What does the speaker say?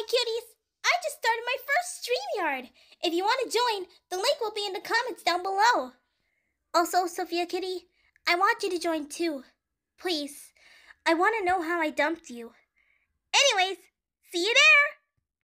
Hi, cuties! I just started my first StreamYard. If you want to join, the link will be in the comments down below. Also, Sophia Kitty, I want you to join too. Please. I want to know how I dumped you.